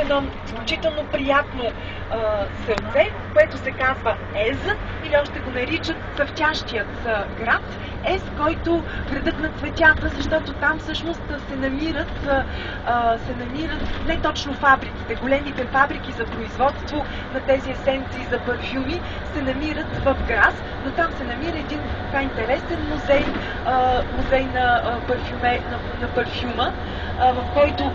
едно изключително приятно а, сърце, което се казва Ез, или още го наричат Цъфтящият град. Ез, който градът на цветята, защото там всъщност се намират, се намират не точно фабриките, големите фабрики за производство на тези есенции за парфюми се намират в Грас, но там се намира един така интересен музей, музей на, парфюме, на, на парфюма, в който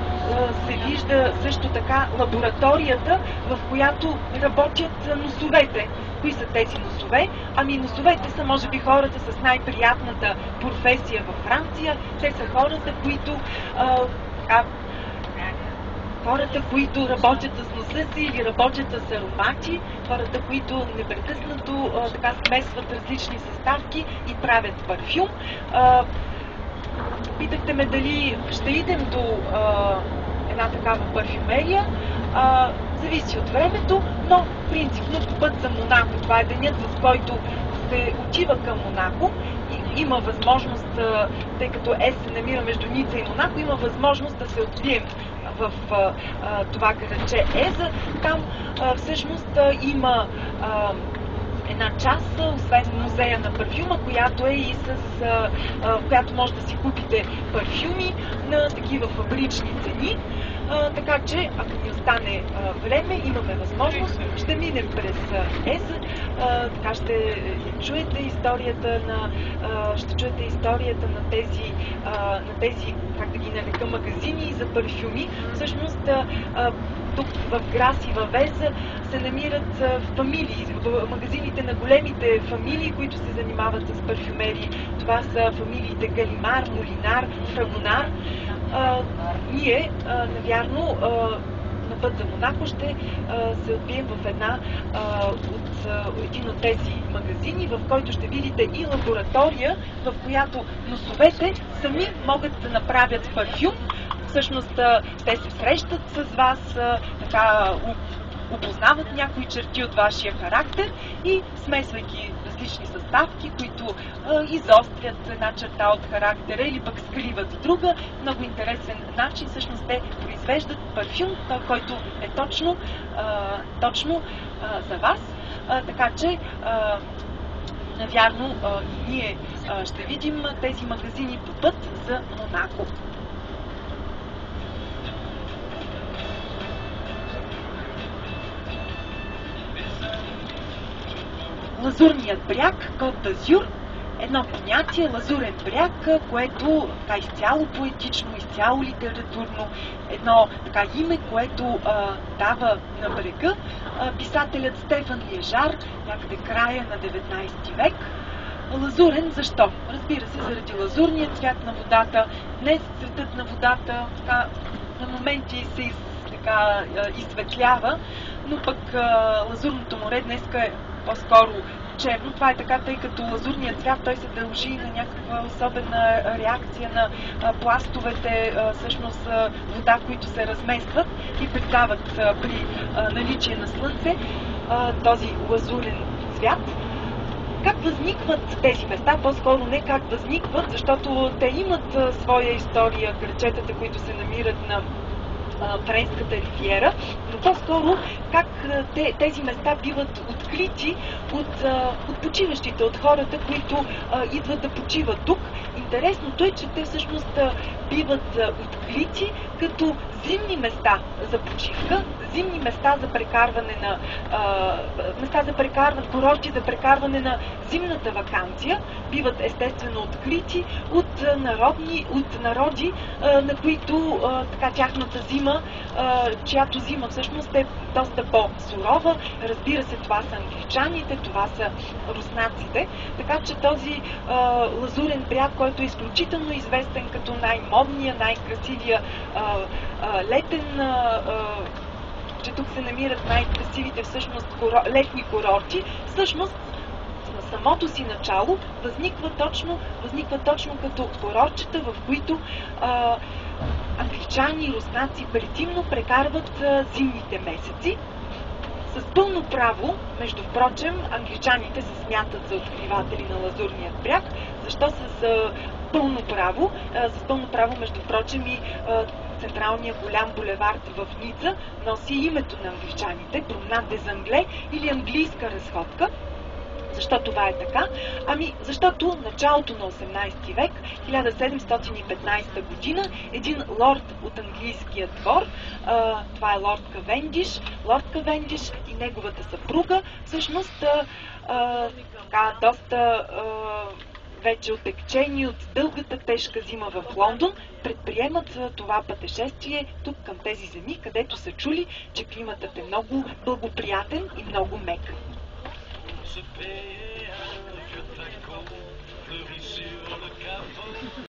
се вижда също така лабораторията, в която работят носовете. Кои са тези носове? Ами носовете са може би хората с най-приятната професия във Франция. Те са хората, които а, хората, които работят с носа си или работят с аромати, хората, които непрекъснато а, така смесват различни съставки и правят парфюм. А, питахте ме дали ще идем до а, една такава парфюмерия. А, зависи от времето, но принципно път за Монако. Това е денят, в който се отива към Монако има възможност, тъй като ЕС се намира между Ница и Монако, има възможност да се отбием в а, това градче Еза. Там а, всъщност а, има а, една част, освен музея на парфюма, която е и с, а, а, която може да си купите парфюми на такива фабрични цени. А, така че, ако ни остане а, време, имаме възможност, ще минем през ЕЗ, а, така ще чуете историята на, ще чуете историята на тези, на тези, как да ги нарека, магазини за парфюми. Всъщност, тук в Грас и в Веза се намират фамилии, магазините на големите фамилии, които се занимават с парфюмерии. Това са фамилиите Галимар, Молинар, Фрагонар. Ние, навярно, на път за Монако ще а, се отбием в една а, от, а, един от тези магазини, в който ще видите и лаборатория, в която носовете сами могат да направят парфюм. Всъщност те се срещат с вас, така опознават някои черти от вашия характер и смесвайки различни съставки, които а, изострят една черта от характера или пък скриват друга, много интересен начин всъщност те произвеждат парфюм, който е точно, а, точно а, за вас. А, така че а, навярно а, ние а, ще видим тези магазини по път за Монако. Лазурният бряг, Кот d'Azur, едно понятие, лазурен бряг, което така изцяло поетично, изцяло литературно, едно така име, което а, дава на брега а, писателят Стефан Лежар, някъде края на 19 век. Лазурен защо? Разбира се, заради лазурния цвят на водата. Днес цветът на водата така, на моменти се из, така, изсветлява, но пък а, лазурното море днес е по-скоро черно. Това е така, тъй като лазурният цвят той се дължи на някаква особена реакция на пластовете, всъщност вода, които се разместват и придават а, при наличие на слънце този лазурен цвят. Как възникват тези места? По-скоро не как възникват, защото те имат своя история, грачетата, които се намират на Френската ривиера, но по-скоро как те, тези места биват открити от, от почиващите, от хората, които идват да почиват тук. Интересното е, че те всъщност биват открити като зимни места за почивка, зимни места за прекарване на а, места за прекарване, курорти за прекарване на зимната вакансия, биват естествено открити от народни, от народи, а, на които а, така тяхната зима, а, чиято зима всъщност е доста по-сурова. Разбира се, това са англичаните, това са руснаците, така че този лазурен бряг, който е изключително известен като най-модния, най-красивия летен че тук се намират най-красивите всъщност летни курорти, всъщност самото си начало възниква точно, възниква точно като курортчета, в които а, англичани и руснаци предимно прекарват а, зимните месеци. С пълно право, между впрочем, англичаните се смятат за откриватели на Лазурният бряг. Защо с пълно право? А, с пълно право, между впрочем, и а, централния голям булевард в Ница носи името на англичаните, Променад des Англе или английска разходка. Защо това е така? Ами, защото началото на 18 век, 1715 година, един лорд от английския двор, а, това е лорд Кавендиш, лорд Кавендиш и неговата съпруга, всъщност а, а, така, доста а, вече отекчени от дългата тежка зима в Лондон, предприемат това пътешествие тук към тези земи, където са чули, че климатът е много благоприятен и много мек. Ce pays que Dieu t'a con, fleurit sur le capot.